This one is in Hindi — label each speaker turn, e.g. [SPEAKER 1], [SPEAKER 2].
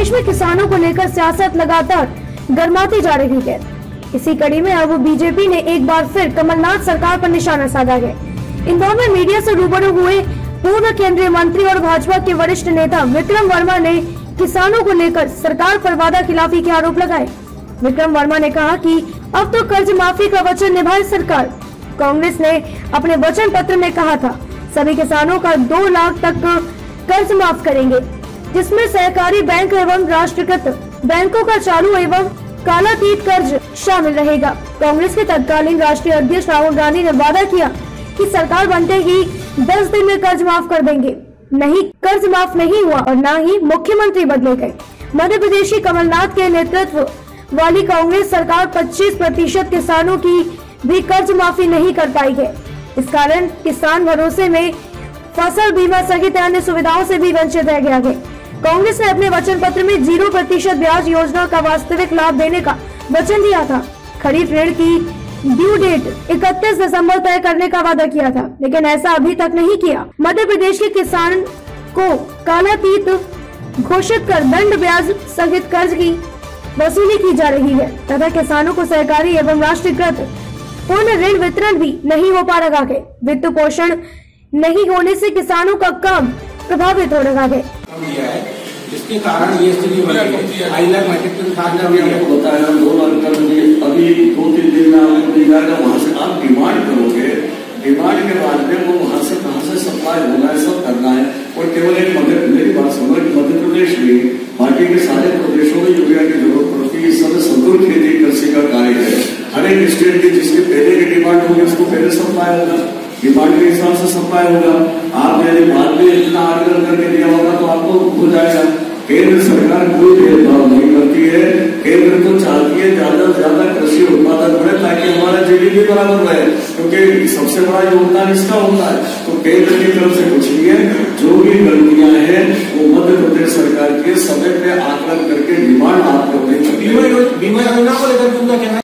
[SPEAKER 1] किसानों को लेकर सियासत लगातार गर्माती जा रही है। इसी कड़ी में अब बीजेपी ने एक बार फिर कमलनाथ सरकार पर निशाना साधा है। इंदौर में मीडिया से रूबरू हुए पूर्व केंद्रीय मंत्री और भाजपा के वरिष्ठ नेता विक्रम वर्मा ने किसानों को लेकर सरकार पर वादा खिलाफी के आरोप लगाए। विक्रम वर्मा ने कहा कि अब तो कर्ज माफ़ी का वचन निभाए सरकार। कांग्रेस ने अपने वचन पत्र में कहा था, सभी किसानों का दो लाख तक कर्ज माफ़ करेंगे। जिसमें सहकारी बैंक एवं राष्ट्रीयकृत बैंकों का चालू एवं कालातीत कर्ज शामिल रहेगा। कांग्रेस के तत्कालीन राष्ट्रीय अध्यक्ष राहुल गांधी ने वादा किया कि सरकार बनते ही 10 दिन में कर्ज माफ़ कर देंगे। नहीं, कर्ज माफ़ नहीं हुआ और न ही मुख्यमंत्री बदले गए। मध्य प्रदेश की कमलनाथ के नेतृत्व वाली कांग्रेस सरकार 25 प्रतिशत किसानों की भी कर्ज माफ़ी नहीं कर पाई है। इस कारण किसान भरोसे में फ़सल बीमा सहित अन्य सुविधाओं से भी वंचित रह गया है। कांग्रेस ने अपने वचन पत्र में ज़ीरो प्रतिशत ब्याज योजना का वास्तविक लाभ देने का वचन दिया था। खरीफ ऋण की ड्यू डेट 31 दिसंबर तय करने का वादा किया था, लेकिन ऐसा अभी तक नहीं किया। मध्य प्रदेश के किसान को कालातीत घोषित कर दंड ब्याज सहित कर्ज की वसूली की जा रही है, तथा किसानों को सहकारी एवं राष्ट्रीयकृत पूर्ण ऋण वितरण भी नहीं हो पा रहा है। वित्त पोषण नहीं होने से किसानों का काम प्रभावित हो रहा है।
[SPEAKER 2] दिया है जिसके कारण ये स्थिति बनी है। ढाई लाख मीट्रिक टन खाद
[SPEAKER 3] अभी
[SPEAKER 2] जमी है
[SPEAKER 3] बताया दो लाख टन अभी दो तीन दिन में आपको जाएगा से आप डिमांड करोगे। डिमांड के बाद में वो वहाँ से कहाँ से सप्लाई होना है सब करना है। और केवल एक मध्य मेरी बात सुनो कि मध्य प्रदेश में बाकी के सारे प्रदेशों में यूरिया की ज़रूरत पड़ती है। इस समय संतुल खेती कृषि का कार्य है। हर एक स्टेट की जिसके पहले की डिमांड होगी उसको पहले सप्लाई होगा। डिमांड के हिसाब से सप्लाई होगा। आप यदि बाद में इतना आग्रह करके दिया होगा आपको हो जाएगा। केंद्र सरकार कोई भेदभाव नहीं करती है। केंद्र तो चाहती है ज़्यादा से ज़्यादा कृषि उत्पादन बढ़े ताकि हमारा जीडीपी बराबर रहे। क्योंकि सबसे बड़ा योगदान इसका होता है। तो केंद्र की तरफ़ से कुछ नहीं है। जो भी गलतियाँ हैं, वो मध्य प्रदेश सरकार के समय पे आकलन करके डिमांड करती।
[SPEAKER 2] बीमा योजना को लेकर कहना